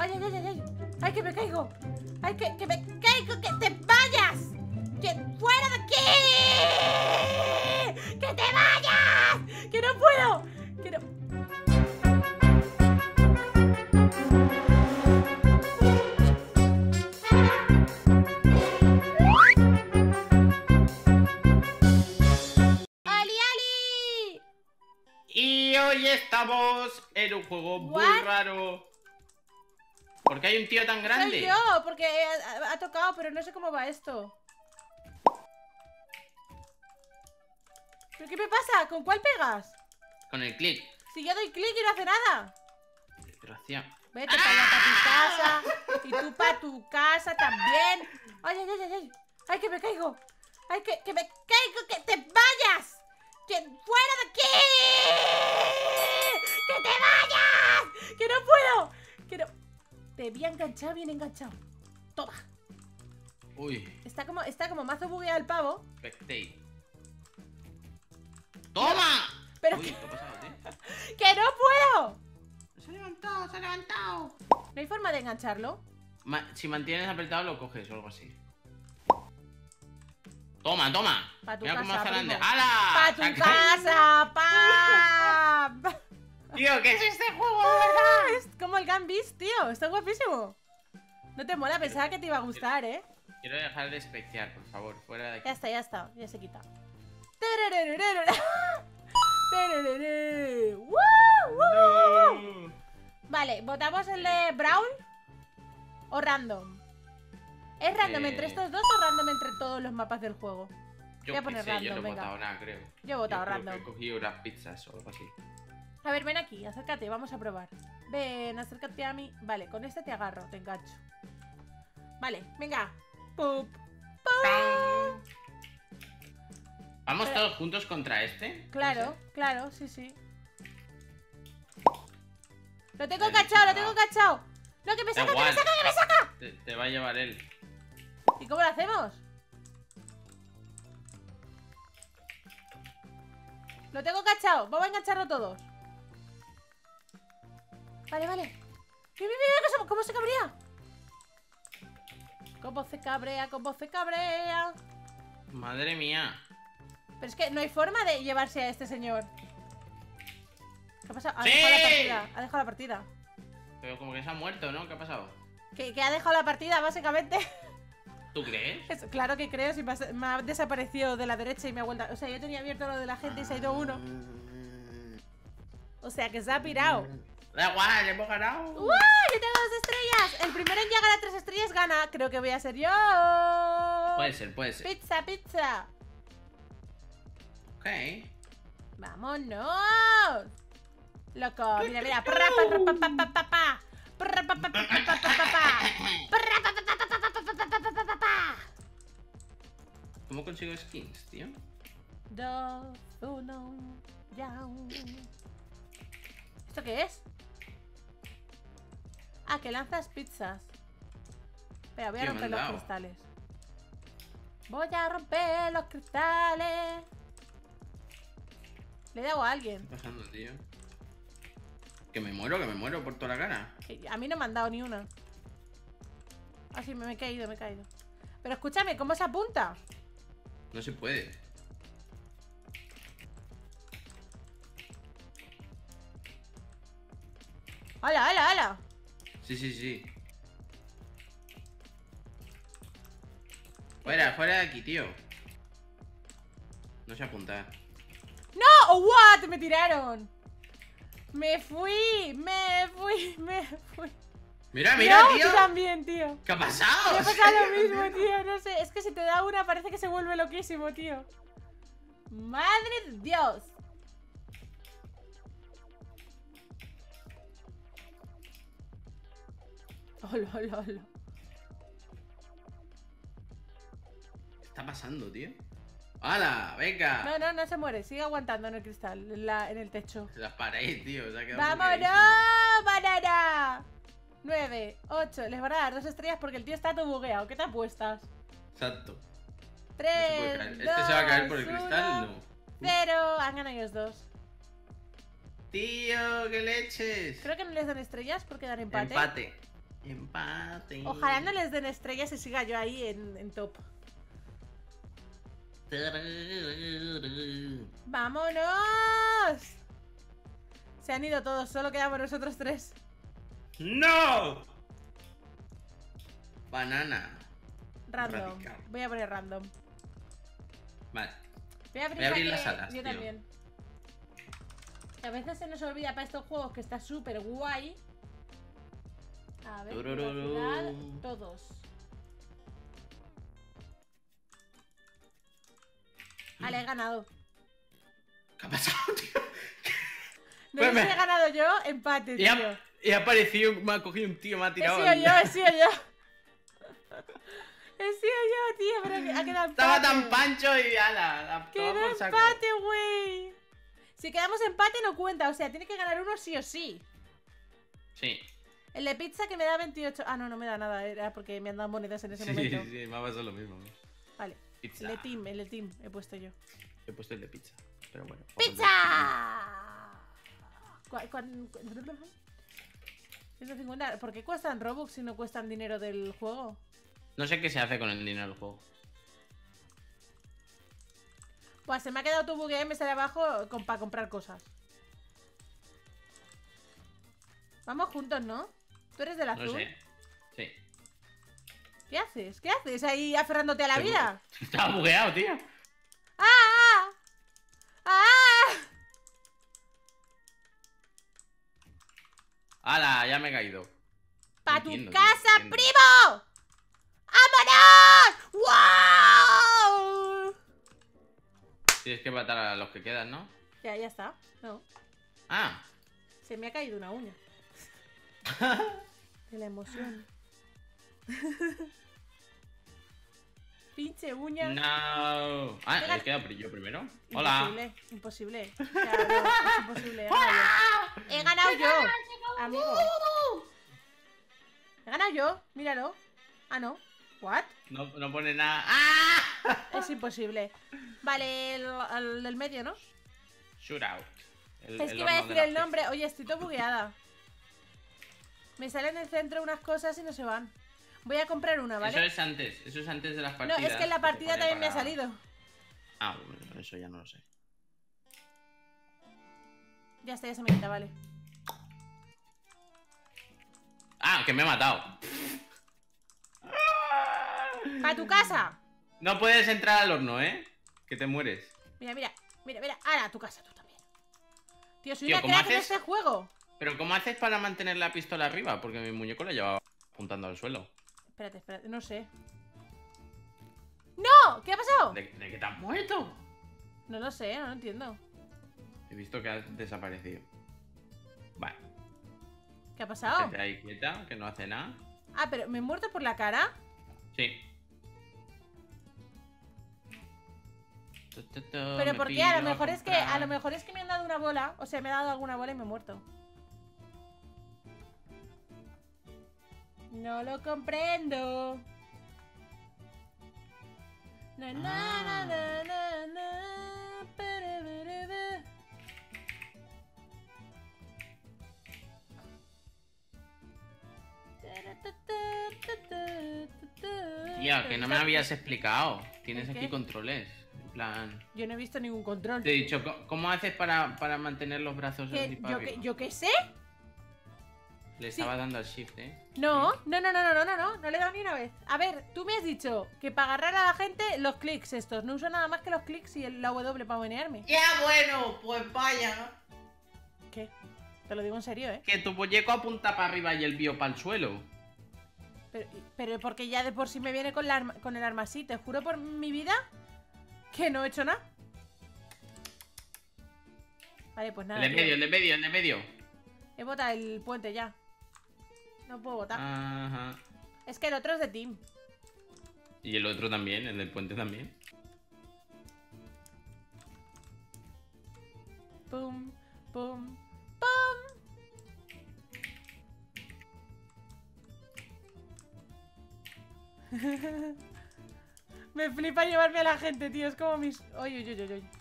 ¡Ay, ay, ay, ay! ¡Ay, ay que me caigo! ¡Ay, que, que me caigo! ¡Que te vayas! ¡Que fuera de aquí! ¡Que te vayas! ¡Que no puedo! ¡Que no... ¡Ali, Ali! Y hoy estamos en un juego muy What? raro. ¿Por qué hay un tío tan grande? Soy yo, porque ha, ha tocado, pero no sé cómo va esto. ¿Pero qué me pasa? ¿Con cuál pegas? Con el clic. Si yo doy clic y no hace nada. Desgracia. Vete para allá, para tu casa. Y tú para tu casa también. Ay, ay, ay, ay, ay. Ay, que me caigo. Ay, que, que me caigo, que te vayas. Que fuera de aquí. Que te vayas. Que no puedo. Que no. Te había enganchado, bien enganchado. Toma. Uy, Está como, está como mazo bugueado el pavo. spectate. ¡Toma! Pero Uy, que, ¿qué ha pasado, tío? que no puedo. Se ha levantado, se ha levantado. No hay forma de engancharlo. Ma- si mantienes apretado lo coges o algo así. Toma, toma. Pa' tu Mira cómo casa, hace grande. primo. ¡Hala! ¡Pa tu Saca- casa! ¡Pa! Tío, ¿qué es este juego, de Ah, verdad? Gambis, tío. Está guapísimo. No te mola, pensaba que te iba a gustar, ¿eh? Quiero dejar de especiar, por favor, fuera de aquí. Ya está, ya está. Ya se quita. Vale, ¿votamos el de Brawl o random? ¿Es random Eh. entre estos dos o random entre todos los mapas del juego? Yo Voy a poner sé, yo random, no he venga. votado nada, creo. Yo he votado que random. He cogido unas pizzas o algo así. A ver, ven aquí, acércate, vamos a probar. Ven, acércate a mí. Vale, con este te agarro, te engancho. Vale, venga. Pup. ¡Tan! ¿Vamos Pero- todos juntos contra este? Claro, claro, sí, sí. Lo tengo cachado, lo tengo cachado. No, que me saca, que me saca, que me saca. Te, te va a llevar él. ¿Y cómo lo hacemos? Lo tengo cachado, vamos a engancharlo todos. Vale, vale. Mira, mira, mira, cómo- se cabrea. Cómo se cabrea, cómo se cabrea. Madre mía. Pero es que no hay forma de llevarse a este señor. ¿Qué ha pasado? Ha ¡Sí! dejado la partida. Ha dejado la partida. Pero como que se ha muerto, ¿no? ¿Qué ha pasado? Que, que ha dejado la partida, básicamente. ¿Tú crees? Es- claro que creo, si me ha, me ha desaparecido de la derecha y me ha vuelto. O sea, yo tenía abierto lo de la gente y se ha ido uno. O sea, que se ha pirado. Da igual, hemos ganado. ¡Wow! Yo tengo dos estrellas. El primero en llegar a tres estrellas gana. Creo que voy a ser yo. Puede ser, puede ser. Pizza, pizza. Ok. Vámonos. Loco, mira, mira. ¿Cómo consigo skins, tío? Dos, uno, ya. ¿Esto qué es? Ah, que lanzas pizzas. Espera, voy a romper los cristales. Voy a romper los cristales. Le he dado a alguien. ¿Qué está pasando, tío? Que me muero, que me muero por toda la cara. A mí no me han dado ni una. Ah, sí, me he caído, me he caído. Pero escúchame, ¿cómo se apunta? No se puede. ¡Hala, hala, hala! Sí, sí, sí. Fuera, fuera de aquí, tío. No sé apuntar. ¡No! ¡Oh, what! ¡Me tiraron! ¡Me fui! ¡Me fui! ¡Me fui! Mira, mira, no, tío. tú también, tío. ¿Qué ha pasado? Me ha pasado lo mismo, tío. No sé, es que si te da una parece que se vuelve loquísimo, tío. ¡Madre de Dios! Olo, olo, olo. ¿Qué está pasando, tío? ¡Hala! ¡Venga! No, no, no se muere. Sigue aguantando en el cristal, en, la- en el techo. Las paredes, tío. Se ha ¡Vámonos, banana! 9, 8. Les van a dar dos estrellas porque el tío está todo bugueado. ¿Qué te apuestas? Exacto. No se 3, puede caer. ¿Este se va a caer por el cristal? No. Cero. Han ganado ellos dos. Tío, qué leches. Creo que no les dan estrellas porque dan empate. Empate. Empate. Ojalá no les den estrellas y siga yo ahí en, en top. ¡Vámonos! Se han ido todos, solo quedamos nosotros tres. ¡No! Banana. Random. Radical. Voy a poner random. Vale. Voy a abrir, Voy a abrir la las alas, Yo tío. también. A veces se nos olvida para estos juegos que está súper guay. A ver, velocidad, todos. Vale, he ganado. ¿Qué ha pasado, tío? No sé si he ganado yo, empate, Y tío. ha, y ha aparecido, me ha cogido un tío, me ha He tirado. sido yo, he sido yo. He sido yo, tío, pero ha quedado empate. Estaba tan pancho y ala, la Quedó empate, güey. Si quedamos empate no cuenta, o sea, tiene que ganar uno sí o sí. Sí. El de pizza que me da 28. Ah, no, no me da nada, era porque me han dado monedas en ese Sí, momento. sí, me ha pasado lo mismo. Vale, Pizza. el de team, el de team he puesto yo. He puesto el de pizza. Pero bueno. ¡Pizza! ¿Cuál- cuál- cuál- 150. ¿Por qué cuestan Robux si no cuestan dinero del juego? No sé qué se hace con el dinero del juego. Pues se me ha quedado tu bugue me sale abajo para comprar cosas. Vamos juntos, ¿no? ¿Tú eres del azul? No sé. Sí. ¿Qué haces? ¿Qué haces ahí aferrándote a la vida? Estaba bugueado, tío. ¡Ah! ¡Ah! ¡Hala! Ya me he caído. ¡Pa tu entiendo, tío, casa, entiendo. primo! ¡Vámonos! ¡Wow! Tienes que matar a los que quedan, ¿no? Ya, ya está. No, Ah. se me ha caído una uña. De la emoción. Pinche uña. No. Ah, quedado pri- yo primero. Hola. Imposible, imposible. Es. He ganado yo. He ganado yo, amigo. He ganado yo, míralo. Ah, no. ¿What? No, no pone nada. ¡Ah! Es imposible. Vale, el, el del medio, ¿no? Shootout. El- Es el que iba a decir el nombre. Oye, estoy todo bugueada. Me salen en el centro unas cosas y no se van. Voy a comprar una. ¿vale? Eso es antes. Eso es antes de las No, partidas. es que en la partida también me ha salido. Ah, bueno, eso ya no lo sé. Ya está, ya se me quita, vale. Ah, que me ha matado. ¡Para tu casa! No puedes entrar al horno, ¿eh? Que te mueres. Mira, mira, mira, mira. Ahora, a tu casa, tú también. Tío, soy Tío, una ¿cómo crack haces? este juego. Pero ¿cómo haces para mantener la pistola arriba? Porque mi muñeco la llevaba apuntando al suelo. Espérate, espérate, no sé. ¡No! ¿Qué ha pasado? ¿De, de qué te has muerto? No lo sé, no lo entiendo. He visto que has desaparecido. Vale. ¿Qué ha pasado? Estate ahí quieta, que no hace nada. Ah, pero ¿me he muerto por la cara? Sí. Pero ¿por qué? A lo mejor es que a lo mejor es que me han dado una bola, o sea, me ha dado alguna bola y me he muerto. No lo comprendo. Na, na. Tía, que no me habías explicado. Tienes ¿El aquí controles. En plan. Yo no he visto ningún control. Te he dicho, ¿cómo- ¿cómo haces para, para mantener los brazos ¿Qué- yo, arriba? yo qué sé? Le sí. estaba dando al shift, ¿eh? No, no, no, no, no, no, no, no, no le he dado ni una vez. A ver, tú me has dicho que para agarrar a la gente los clics estos. No uso nada más que los clics y el- la W para menearme. Ya, bueno, pues vaya. ¿Qué? Te lo digo en serio, ¿eh? Que tu muñeco apunta para arriba y el bio para el suelo. Pero, pero porque ya de por sí me viene con, la arma- con el arma así. Te juro por mi vida que no he hecho nada. Vale, pues nada. el de medio, el de medio, el de medio. He botado el puente ya. No puedo votar. Ajá. Es que el otro es de team. Y el otro también, el del puente también. Pum, pum, pum. Me flipa llevarme a la gente, tío. Es como mis. Oye, oye, oye, oye.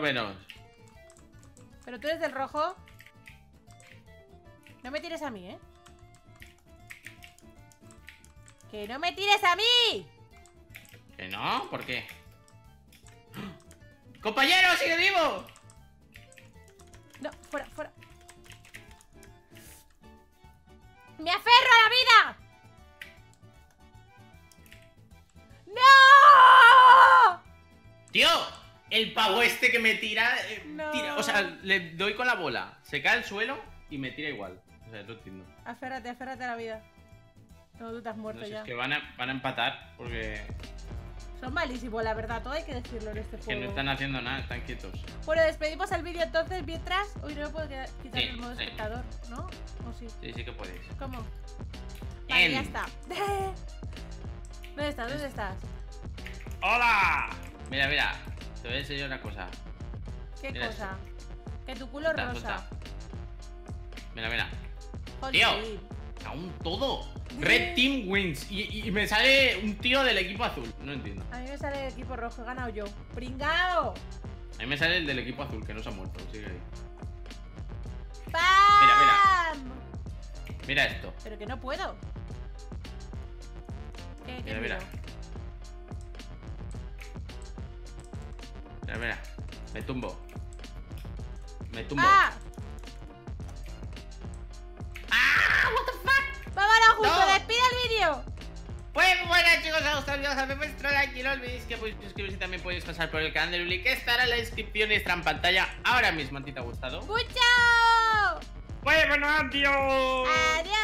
Bueno, menos. Pero tú eres del rojo. No me tires a mí, ¿eh? ¡Que no me tires a mí! ¿Que no? ¿Por qué? ¡Compañero, sigue vivo! No, fuera, fuera. ¡Me aferro a la vida! El pavo este que me tira, eh, No. tira- O sea, le doy con la bola. Se cae al suelo y me tira igual. O sea, no entiendo. Aférrate, aférrate a la vida. No, tú te has muerto No ya. es que van a, van a empatar porque Son malísimos, la verdad. Todo hay que decirlo en este que juego. no están haciendo nada, están quietos. Bueno, despedimos el vídeo entonces mientras. Uy, no me puedo quitar Sí, el modo sí. espectador, ¿no? ¿O sí? Sí, sí que podéis. ¿Cómo? Vale, ya está. ¿Dónde estás? ¿Dónde estás? ¡Hola! Mira, mira. Te voy a enseñar una cosa. ¿Qué Mira cosa? Que tu culo es rosa. suelta. Mira, mira. Jolín. Tío. Aún todo. Red Team wins. Y, y- me sale un tío del equipo azul. No entiendo. A mí me sale el equipo rojo, he ganado yo. ¡Pringao! A mí me sale el del equipo azul, que no se ha muerto. Sigue ahí. ¡Pam! Mira esto. Pero que no puedo. ¿Qué, qué Mira, mira. miro? Mira, mira. Me tumbo. Me tumbo. ¡Ah! ¡Ah! ¿What the fuck? ¡Vámonos, justo! No. ¡Despide el vídeo! Pues bueno chicos, os ha gustado el dejadme vuestro like y no olvidéis que podéis suscribiros y también podéis pasar por el canal de Luli que estará en la descripción y estará en pantalla ahora mismo. ¿A ti te ha gustado? ¡Mucho! Pues bueno, adiós. ¡Adiós!